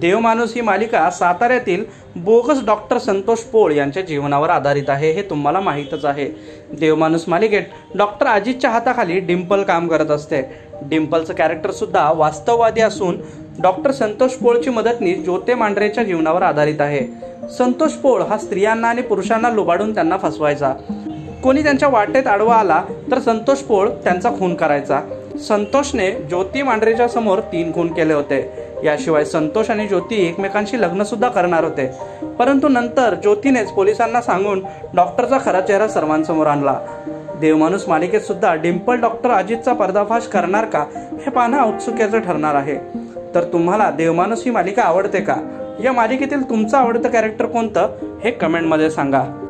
देवमाणूस ही मालिका साताऱ्यातील बोगस डॉक्टर संतोष पोळ यांच्या जीवनावर आधारित आहे हे तुम्हाला माहीतच आहे. देवमाणूस मालिकेत डॉक्टर अजितच्या हाताखाली डिम्पल काम करत असते. डिम्पलचं कॅरेक्टर सुद्धा वास्तववादी असून डॉक्टर संतोष पोळची मदतनीस ज्योते मांढरेच्या जीवनावर आधारित आहे. संतोष पोळ हा स्त्रियांना आणि पुरुषांना लुबाडून त्यांना फसवायचा. कोणी त्यांच्या वाटेत आडवा आला तर संतोष पोळ त्यांचा खून करायचा. संतोषने ज्योती मांढरेच्या समोर तीन खून केले होते. याशिवाय संतोष आणि ज्योती एकमेकांशी लग्नसुद्धा करणार होते. परंतु नंतर ज्योतीनेच पोलिसांना सांगून डॉक्टरचा खरा चेहरा सर्वांसमोर आणला. देवमाणूस मालिकेत सुद्धा डिम्पल डॉक्टर अजितचा पर्दाफाश करणार का हे पाहणं औत्सुक्याचं ठरणार आहे. तर तुम्हाला देवमाणूस ही मालिका आवडते का? या मालिकेतील तुमचं आवडतं कॅरेक्टर कोणतं? हे कमेंटमध्ये सांगा.